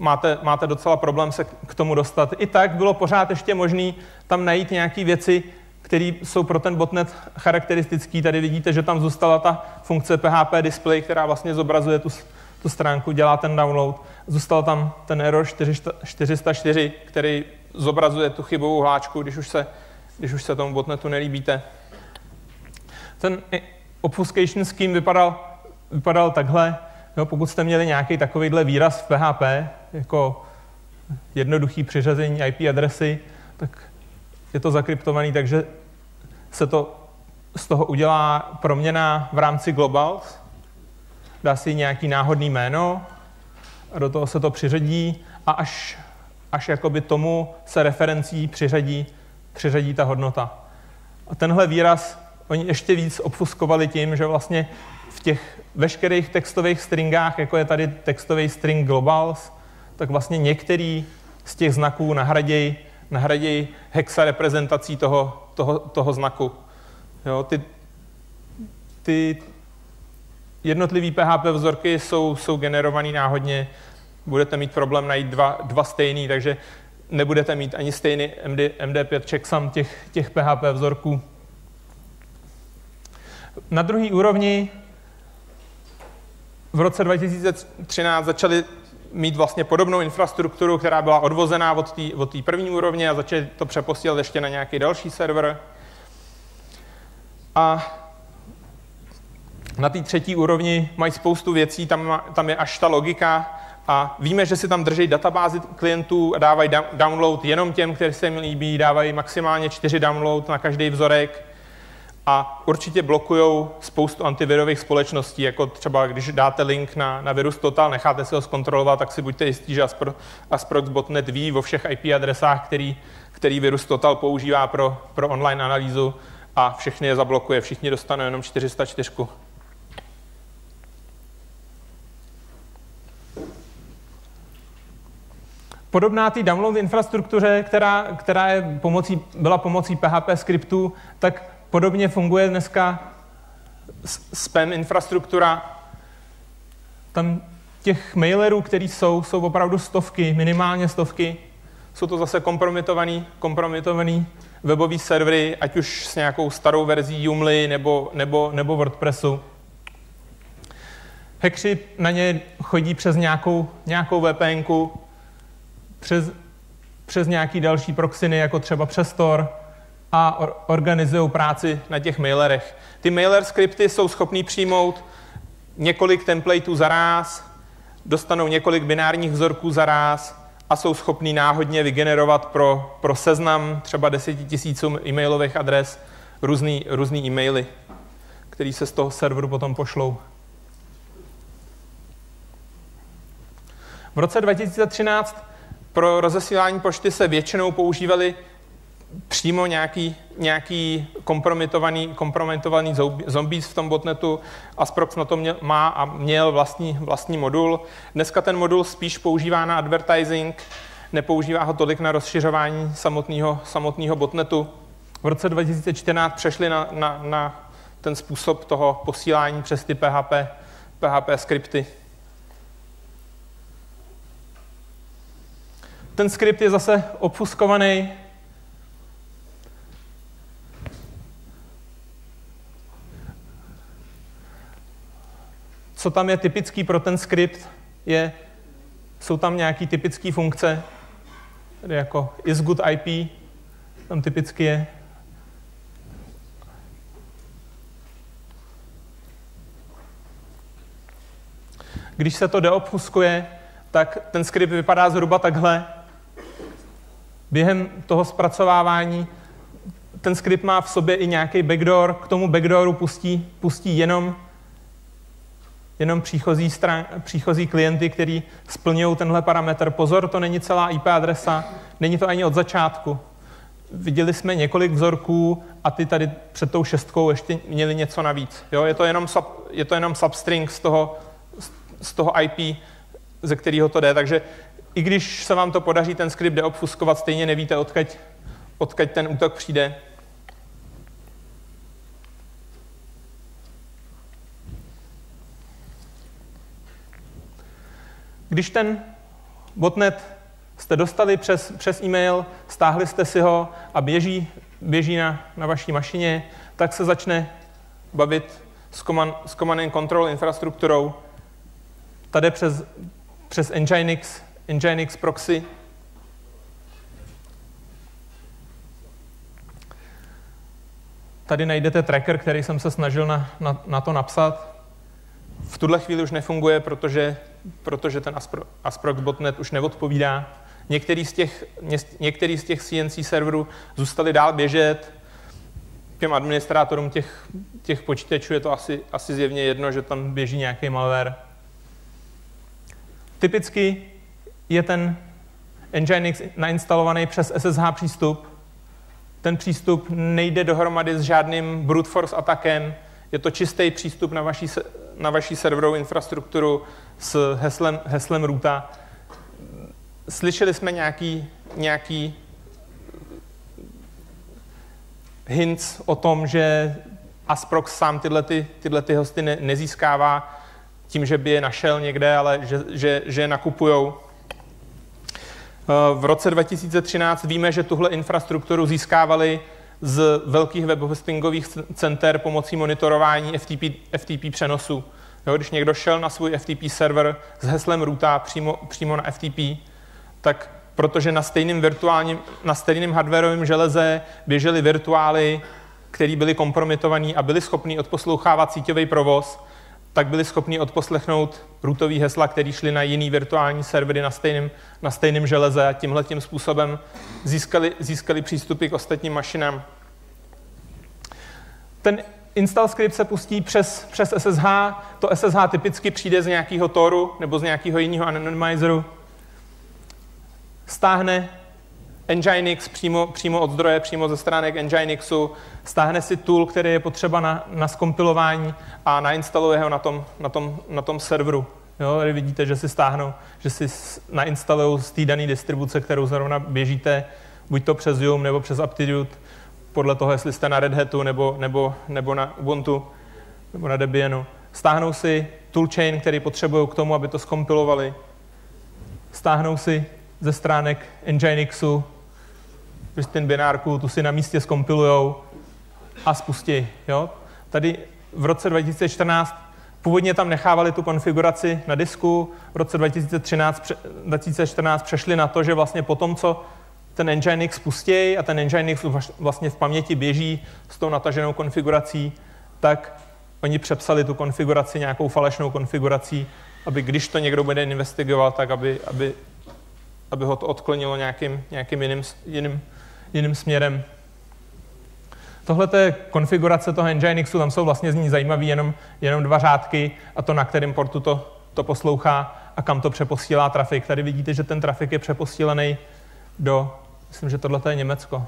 máte, máte docela problém se k tomu dostat. I tak bylo pořád ještě možné tam najít nějaké věci, které jsou pro ten botnet charakteristické. Tady vidíte, že tam zůstala ta funkce PHP display, která vlastně zobrazuje tu, tu stránku, dělá ten download. Zůstal tam ten error 404, který zobrazuje tu chybovou hláčku, když už se, když už se tomu botnetu nelíbíte. Ten obfuscation scheme vypadal, vypadal takhle. Jo, pokud jste měli nějaký takovýhle výraz v PHP, jako jednoduchý přiřazení IP adresy, tak je to zakryptovaný, takže se to z toho udělá proměna v rámci globals, dá si nějaký náhodný jméno a do toho se to přiřadí a až, až jakoby tomu se referencí přiřadí, přiřadí ta hodnota. A tenhle výraz oni ještě víc obfuskovali tím, že vlastně v těch veškerých textových stringách, jako je tady textový string globals, tak vlastně některý z těch znaků nahradějí nahraděj hexa reprezentací toho, toho, toho znaku. Jo, ty, ty jednotlivé PHP vzorky jsou, jsou generované náhodně, budete mít problém najít dva, dva stejný, takže nebudete mít ani stejný MD, MD5 checksum těch, těch PHP vzorků. Na druhé úrovni v roce 2013 začaly mít vlastně podobnou infrastrukturu, která byla odvozená od té od první úrovně a začali to přeposílat ještě na nějaký další server. A na té třetí úrovni mají spoustu věcí, tam, tam je až ta logika a víme, že si tam drží databázy klientů a dávají download jenom těm, kteří se jim líbí, dávají maximálně čtyři download na každý vzorek a určitě blokují spoustu antivirových společností, jako třeba když dáte link na, na virus Total, necháte si ho zkontrolovat, tak si buďte jistí, že Aspro, Asprox botnet ví o všech IP adresách, který, který virus Total používá pro, pro online analýzu a všechny je zablokuje. Všichni dostanou jenom 404. Podobná té download infrastruktuře, která, která je pomocí, byla pomocí PHP skriptu, tak podobně funguje dneska spam infrastruktura. Tam těch mailerů, které jsou, jsou opravdu stovky, minimálně stovky. Jsou to zase kompromitovaný, kompromitovaný webový servery, ať už s nějakou starou verzí Joomla nebo, nebo, nebo WordPressu. Hackři na ně chodí přes nějakou, nějakou VPN, přes, přes nějaký další proxiny, jako třeba přes Tor, a or, organizují práci na těch mailerech. Ty mailer skripty jsou schopný přijmout několik templateů za ráz, dostanou několik binárních vzorků za ráz a jsou schopný náhodně vygenerovat pro, pro seznam třeba 10 tisíců e-mailových adres různý, různý e-maily, které se z toho serveru potom pošlou. V roce 2013 pro rozesílání pošty se většinou používaly přímo nějaký, nějaký kompromitovaný, kompromitovaný zombies v tom botnetu. Asprox na to měl, má a měl vlastní, vlastní modul. Dneska ten modul spíš používá na advertising, nepoužívá ho tolik na rozšiřování samotného, samotného botnetu. V roce 2014 přešli na, na, na ten způsob toho posílání přes ty PHP, PHP skripty. Ten skript je zase obfuskovaný co tam je typický pro ten skript, je, jsou tam nějaké typické funkce, tedy jako isGoodIP, tam typicky je. Když se to deobfuskuje, tak ten skript vypadá zhruba takhle. Během toho zpracovávání ten skript má v sobě i nějaký backdoor, k tomu backdooru pustí, pustí jenom jenom příchozí, stran, příchozí klienty, kteří splňují tenhle parametr. Pozor, to není celá IP adresa, není to ani od začátku. Viděli jsme několik vzorků a ty tady před tou šestkou ještě měli něco navíc. Jo, je, to jenom sub, je to jenom substring z toho, z toho IP, ze kterého to jde. Takže i když se vám to podaří ten skript deobfuskovat, stejně nevíte, odkud, odkud ten útok přijde. Když ten botnet jste dostali přes, přes e-mail, stáhli jste si ho a běží, běží na, na vaší mašině, tak se začne bavit s command, s command and control infrastrukturou. Tady přes, přes Nginx, Nginx proxy. Tady najdete tracker, který jsem se snažil na, na, na to napsat. V tuhle chvíli už nefunguje, protože protože ten Aspro, botnet už neodpovídá Některý z těch, některý z těch CNC serverů zůstali dál běžet. Těm administrátorům těch, těch počítačů je to asi, asi zjevně jedno, že tam běží nějaký malware. Typicky je ten Nginx nainstalovaný přes SSH přístup. Ten přístup nejde dohromady s žádným brute force atakem. Je to čistý přístup na vaší, na vaší serverovou infrastrukturu s heslem, heslem roota. Slyšeli jsme nějaký, nějaký hints o tom, že Asprox sám tyhle, ty, tyhle ty hosty ne, nezískává tím, že by je našel někde, ale že, že, že je nakupujou. V roce 2013 víme, že tuhle infrastrukturu získávali z velkých webhostingových center pomocí monitorování FTP, FTP přenosu. Jo, když někdo šel na svůj FTP server s heslem roota přímo, přímo na FTP, tak protože na stejným virtuálním, na stejným hardwareovém železe běžely virtuály, které byly kompromitované a byly schopné odposlouchávat síťový provoz, tak byli schopni odposlechnout rootový hesla, které šly na jiný virtuální servery na stejném, na stejném železe a tímhle tím způsobem získali, získali přístupy k ostatním mašinám. Ten install script se pustí přes, přes SSH. To SSH typicky přijde z nějakého Toru nebo z nějakého jiného anonymizeru. Stáhne Nginx přímo, přímo od zdroje, přímo ze stránek Nginxu, stáhne si tool, který je potřeba na, na skompilování a nainstaluje ho na tom, na tom, na tom serveru. Jo, tady vidíte, že si stáhnou, že si nainstalují z té dané distribuce, kterou zrovna běžíte, buď to přes Yum nebo přes Aptitude, podle toho, jestli jste na Red Hatu nebo, nebo, nebo na Ubuntu nebo na Debianu. Stáhnou si toolchain, který potřebují k tomu, aby to skompilovali. Stáhnou si ze stránek Nginxu ten binárku, tu si na místě skompilujou a spustí. Jo? Tady v roce 2014 původně tam nechávali tu konfiguraci na disku, v roce 2013, 2014 přešli na to, že vlastně po tom, co ten Nginx spustí a ten Nginx vlastně v paměti běží s tou nataženou konfigurací, tak oni přepsali tu konfiguraci nějakou falešnou konfigurací, aby když to někdo bude investigovat, tak aby, aby, aby ho to odklonilo nějakým, nějakým jiným, jiným jiným směrem. Tohle je konfigurace toho Nginxu, tam jsou vlastně z ní zajímavé jenom, jenom dva řádky a to, na kterém portu to, to poslouchá a kam to přeposílá trafik. Tady vidíte, že ten trafik je přeposílený do, myslím, že tohle je Německo.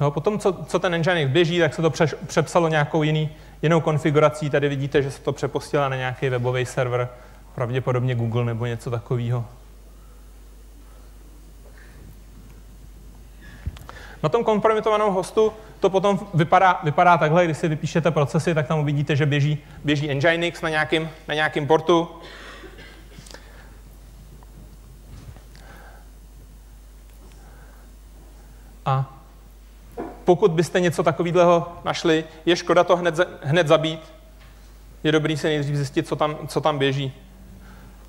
Jo, potom, co, co ten Nginx běží, tak se to pře, přepsalo nějakou jiný, jinou konfigurací. Tady vidíte, že se to přepostila na nějaký webový server, pravděpodobně Google nebo něco takového. Na tom kompromitovaném hostu to potom vypadá, vypadá takhle, když si vypíšete procesy, tak tam uvidíte, že běží, běží Nginx na nějakým, na nějakým portu. A pokud byste něco takového našli, je škoda to hned, hned zabít. Je dobrý se nejdřív zjistit, co tam, co tam běží.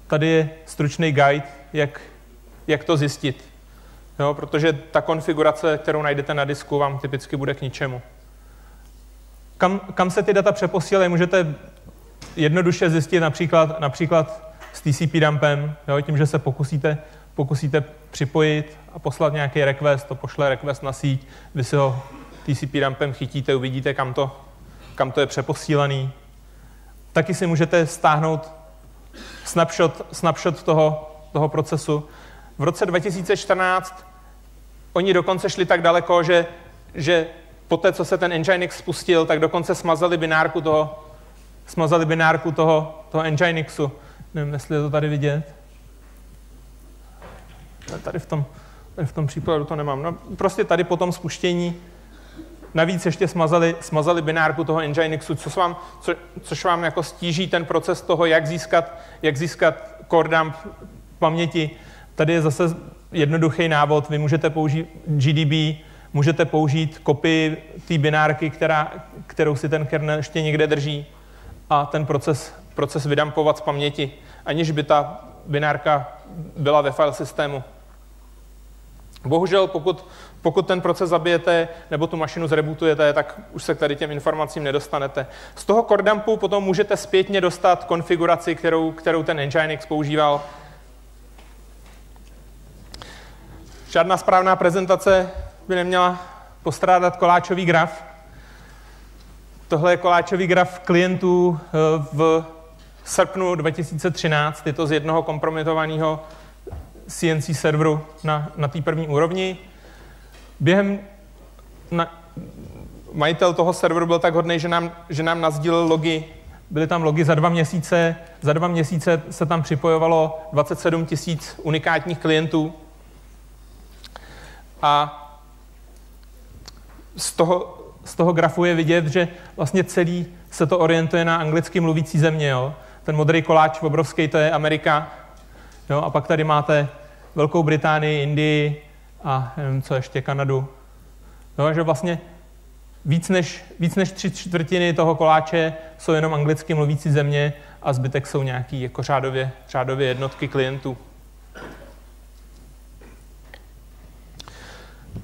Tady je stručný guide, jak, jak to zjistit. Jo, protože ta konfigurace, kterou najdete na disku, vám typicky bude k ničemu. Kam, kam se ty data přeposílají, můžete jednoduše zjistit například, například s TCP dumpem, jo, tím, že se pokusíte, pokusíte připojit a poslat nějaký request, to pošle request na síť, vy si ho TCP dumpem chytíte, uvidíte, kam to, kam to je přeposílaný. Taky si můžete stáhnout snapshot, snapshot toho, toho procesu. V roce 2014 oni dokonce šli tak daleko, že, že po té, co se ten Nginx spustil, tak dokonce smazali binárku toho, smazali binárku toho, toho Nginxu. Nevím, jestli je to tady vidět. Tady v tom, tady v tom příkladu to nemám. No, prostě tady po tom spuštění navíc ještě smazali, smazali binárku toho Nginxu, což vám, co, což vám jako stíží ten proces toho, jak získat, jak získat core dump paměti. Tady je zase jednoduchý návod. Vy můžete použít GDB, můžete použít kopii té binárky, která, kterou si ten kernel ještě někde drží a ten proces, proces vydampovat z paměti, aniž by ta binárka byla ve file systému. Bohužel, pokud, pokud ten proces zabijete nebo tu mašinu zrebootujete, tak už se k tady těm informacím nedostanete. Z toho core dumpu potom můžete zpětně dostat konfiguraci, kterou, kterou ten Nginx používal. Žádná správná prezentace by neměla postrádat koláčový graf. Tohle je koláčový graf klientů eh, v srpnu 2013. Je to z jednoho kompromitovaného CNC serveru na, na té první úrovni. Během na, majitel toho serveru byl tak hodný, že nám, že nám nazdílel logy. Byly tam logy za dva měsíce. Za dva měsíce se tam připojovalo 27 tisíc unikátních klientů. A z toho, z toho grafu je vidět, že vlastně celý se to orientuje na anglicky mluvící země. Jo? Ten modrý koláč obrovský, to je Amerika. Jo? A pak tady máte Velkou Británii, Indii a nevím, co ještě, Kanadu. Jo? Že vlastně víc než, víc než tři čtvrtiny toho koláče jsou jenom anglicky mluvící země a zbytek jsou nějaký jako řádově, řádově jednotky klientů.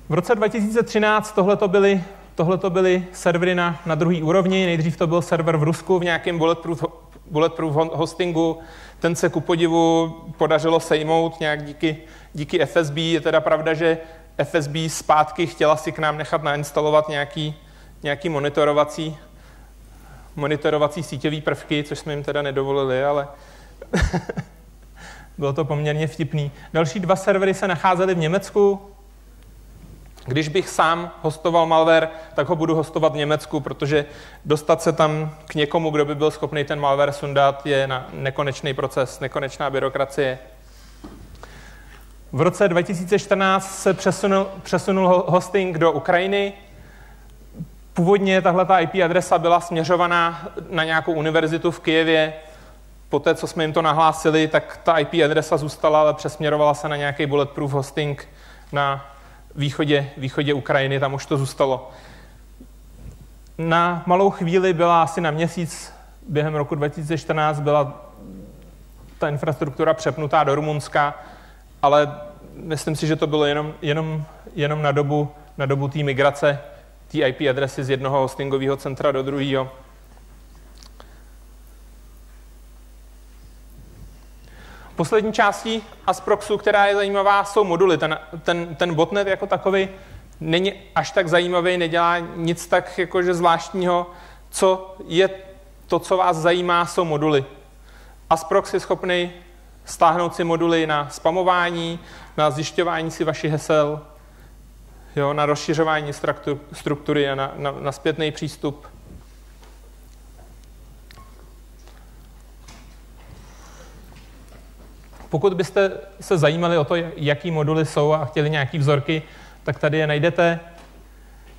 V roce 2013 tohle to byly, tohleto byly servery na, na druhé úrovni. Nejdřív to byl server v Rusku v nějakém bulletproof, bulletproof hostingu. Ten se ku podivu podařilo sejmout nějak díky, díky FSB. Je teda pravda, že FSB zpátky chtěla si k nám nechat nainstalovat nějaký, nějaký monitorovací, monitorovací síťový prvky, což jsme jim teda nedovolili, ale bylo to poměrně vtipný. Další dva servery se nacházely v Německu, když bych sám hostoval malware, tak ho budu hostovat v Německu, protože dostat se tam k někomu, kdo by byl schopný ten malware sundat, je na nekonečný proces, nekonečná byrokracie. V roce 2014 se přesunul, přesunul hosting do Ukrajiny. Původně tahle ta IP adresa byla směřovaná na nějakou univerzitu v Kijevě. Poté, co jsme jim to nahlásili, tak ta IP adresa zůstala, ale přesměrovala se na nějaký bulletproof hosting na východě, východě Ukrajiny, tam už to zůstalo. Na malou chvíli byla asi na měsíc, během roku 2014 byla ta infrastruktura přepnutá do Rumunska, ale myslím si, že to bylo jenom, jenom, jenom na dobu, na dobu té migrace té IP adresy z jednoho hostingového centra do druhého. Poslední částí Asproxu, která je zajímavá, jsou moduly. Ten, ten, ten botnet jako takový není až tak zajímavý, nedělá nic tak jakože zvláštního. Co je to, co vás zajímá, jsou moduly. Asprox je schopný stáhnout si moduly na spamování, na zjišťování si vašich hesel, jo, na rozšiřování struktury a na, na, na zpětný přístup. Pokud byste se zajímali o to, jaký moduly jsou a chtěli nějaký vzorky, tak tady je najdete.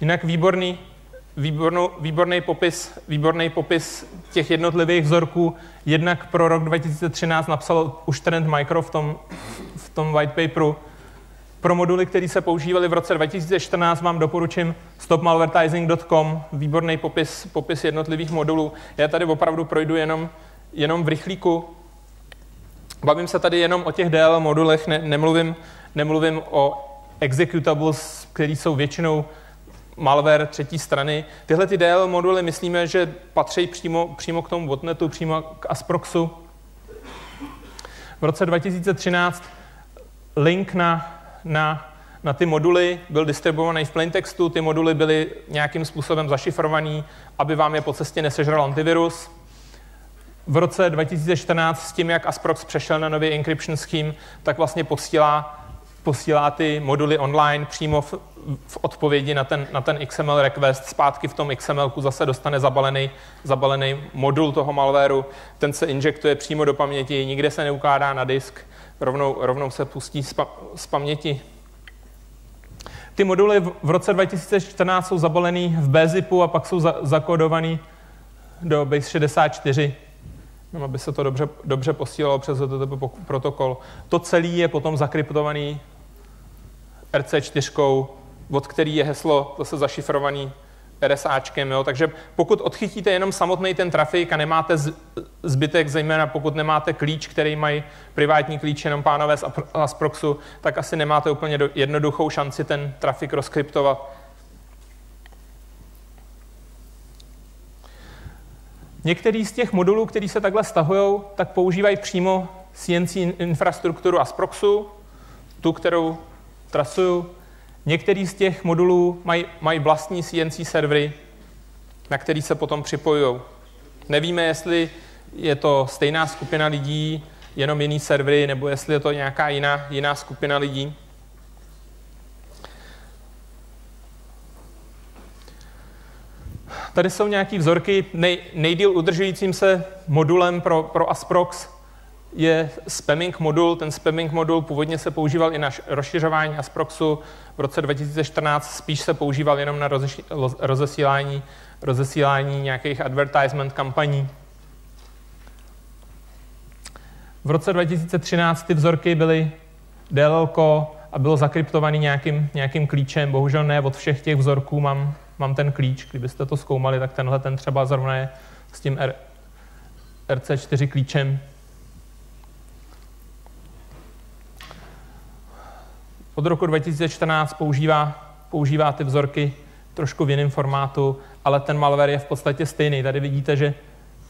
Jinak výborný, výbornou, výborný, popis, výborný popis těch jednotlivých vzorků. Jednak pro rok 2013 napsal už Trend Micro v tom, v tom white paperu. Pro moduly, které se používaly v roce 2014, vám doporučím stopmalvertising.com, výborný popis, popis jednotlivých modulů. Já tady opravdu projdu jenom, jenom v rychlíku Bavím se tady jenom o těch DL modulech, ne, nemluvím, nemluvím o executables, které jsou většinou malware třetí strany. Tyhle ty DL moduly myslíme, že patří přímo, přímo k tomu botnetu, přímo k Asproxu. V roce 2013 link na, na, na ty moduly byl distribuovaný v plaintextu, ty moduly byly nějakým způsobem zašifrovaný, aby vám je po cestě nesežral antivirus v roce 2014 s tím, jak Asprox přešel na nový encryption scheme, tak vlastně posílá, posílá ty moduly online přímo v, v odpovědi na ten, na ten XML request. Zpátky v tom XML zase dostane zabalený, zabalený modul toho malwareu. Ten se injektuje přímo do paměti, nikde se neukládá na disk, rovnou, rovnou se pustí z, pa, z paměti. Ty moduly v roce 2014 jsou zabalený v bzipu a pak jsou za, zakodovaný do base 64 aby se to dobře, dobře posílalo přes HTTP protokol. To celé je potom zakryptovaný RC4, od který je heslo zase zašifrovaný RSAčkem, jo? takže pokud odchytíte jenom samotný ten trafik a nemáte zbytek, zejména pokud nemáte klíč, který mají privátní klíč jenom pánové z Asproxu, tak asi nemáte úplně jednoduchou šanci ten trafik rozkryptovat. Některý z těch modulů, který se takhle stahují, tak používají přímo CNC infrastrukturu Asproxu, tu, kterou trasuju. Některý z těch modulů mají, mají vlastní CNC servery, na který se potom připojují. Nevíme, jestli je to stejná skupina lidí, jenom jiný servery, nebo jestli je to nějaká jiná, jiná skupina lidí. Tady jsou nějaké vzorky. Nej, nejdíl udržujícím se modulem pro, pro Asprox je spamming modul. Ten spamming modul původně se používal i na rozšiřování Asproxu. V roce 2014 spíš se používal jenom na rozesílání, rozesílání nějakých advertisement kampaní. V roce 2013 ty vzorky byly DLL a bylo zakryptovaný nějakým, nějakým klíčem. Bohužel ne od všech těch vzorků mám, mám ten klíč. Kdybyste to zkoumali, tak tenhle ten třeba zrovna je s tím R, RC4 klíčem. Od roku 2014 používá, používá ty vzorky trošku v jiném formátu, ale ten malware je v podstatě stejný. Tady vidíte, že,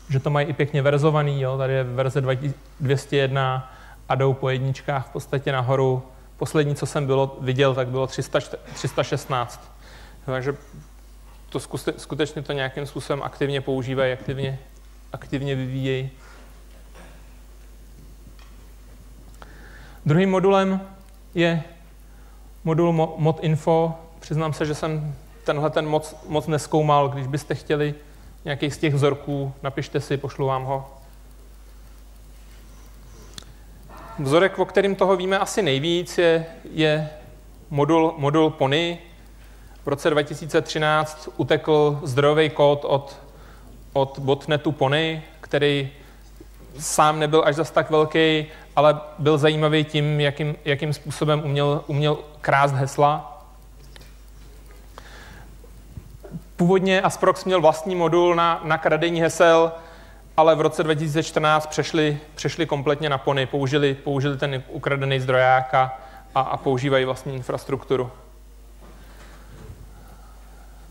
že to mají i pěkně verzovaný. Jo? Tady je verze 201 a jdou po jedničkách v podstatě nahoru. Poslední, co jsem bylo, viděl, tak bylo 300, 316. Takže to skutečně to nějakým způsobem aktivně používají, aktivně, aktivně vyvíjejí. Druhým modulem je modul mod info. Přiznám se, že jsem tenhle ten moc, moc neskoumal. Když byste chtěli nějaký z těch vzorků, napište si, pošlu vám ho. Vzorek, o kterým toho víme asi nejvíc, je, je modul, modul Pony. V roce 2013 utekl zdrojový kód od, od botnetu Pony, který sám nebyl až zas tak velký, ale byl zajímavý tím, jakým, jakým způsobem uměl, uměl krást hesla. Původně Asprox měl vlastní modul na, na kradení hesel, ale v roce 2014 přešli, přešli kompletně na Pony, použili, použili ten ukradený zdroják a, a, a používají vlastní infrastrukturu.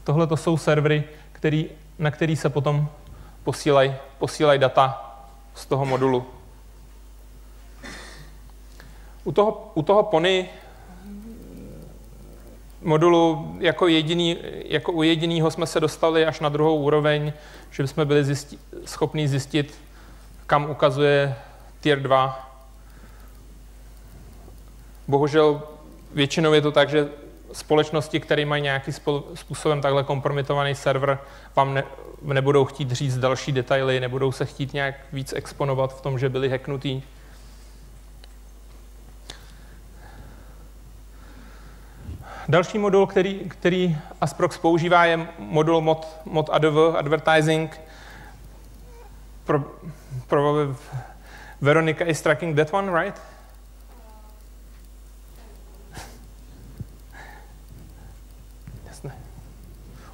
Tohle to jsou servery, který, na který se potom posílají posílaj data z toho modulu. U toho, u toho Pony modulu jako, jediný, jako u jediného jsme se dostali až na druhou úroveň, že jsme byli zjistit, schopni zjistit, kam ukazuje tier 2. Bohužel většinou je to tak, že společnosti, které mají nějaký způsobem takhle kompromitovaný server, vám ne, nebudou chtít říct další detaily, nebudou se chtít nějak víc exponovat v tom, že byli hacknutí. Další modul, který, který Asprox používá, je modul mod, mod ADV, Advertising. Pro, pro, Veronica is tracking that one, right?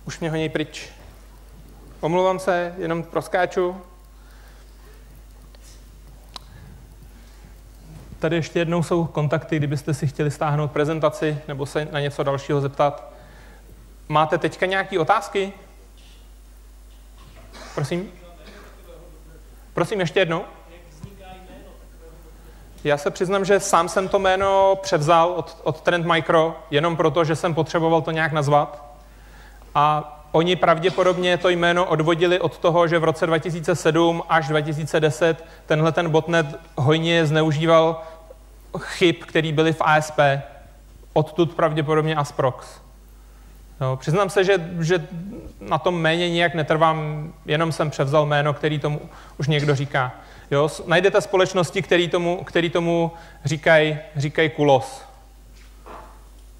Už mě honí pryč. Omlouvám se, jenom proskáču. Tady ještě jednou jsou kontakty, kdybyste si chtěli stáhnout prezentaci nebo se na něco dalšího zeptat. Máte teďka nějaké otázky? Prosím? Prosím, ještě jednou. Já se přiznám, že sám jsem to jméno převzal od, od Trend Micro, jenom proto, že jsem potřeboval to nějak nazvat. A oni pravděpodobně to jméno odvodili od toho, že v roce 2007 až 2010 tenhle ten botnet hojně zneužíval chyb, které byly v ASP. Odtud pravděpodobně Asprox. Jo, přiznám se, že, že na tom méně nijak netrvám, jenom jsem převzal jméno, který tomu už někdo říká. Jo, najdete společnosti, který tomu, který tomu říkají říkaj kulos.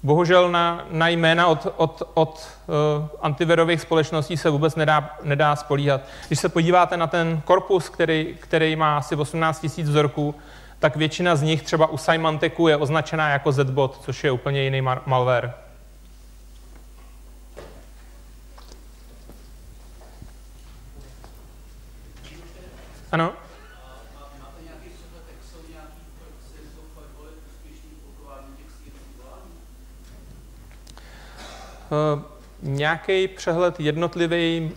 Bohužel na, na jména od, od, od uh, antivirových společností se vůbec nedá, nedá spolíhat. Když se podíváte na ten korpus, který, který má asi 18 000 vzorků, tak většina z nich třeba u Symantecu je označená jako Zbot, což je úplně jiný mar- malware. Ano? Nějaký přehled jednotlivý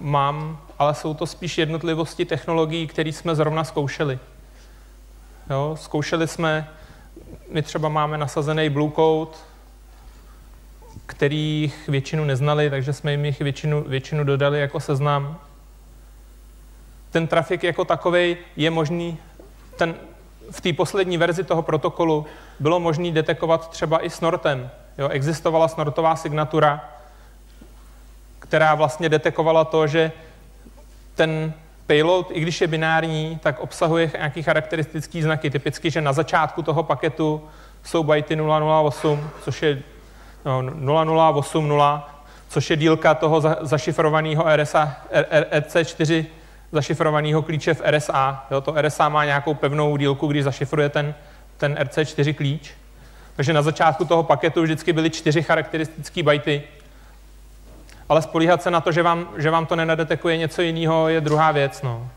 mám, ale jsou to spíš jednotlivosti technologií, které jsme zrovna zkoušeli. Jo, zkoušeli jsme, my třeba máme nasazený Blue Code, kterých většinu neznali, takže jsme jim jich většinu, většinu dodali jako seznam. Ten trafik jako takový je možný, ten, v té poslední verzi toho protokolu bylo možné detekovat třeba i snortem. Jo, existovala snortová signatura, která vlastně detekovala to, že ten payload, i když je binární, tak obsahuje nějaké charakteristické znaky. Typicky, že na začátku toho paketu jsou byty 008, což je no, 0080, což je dílka toho zašifrovaného RSA, RC4 zašifrovaného klíče v RSA. Jo, to RSA má nějakou pevnou dílku, když zašifruje ten, ten RC4 klíč. Takže na začátku toho paketu vždycky byly čtyři charakteristické byty. Ale spolíhat se na to, že vám, že vám to nenadetekuje něco jiného, je druhá věc. No.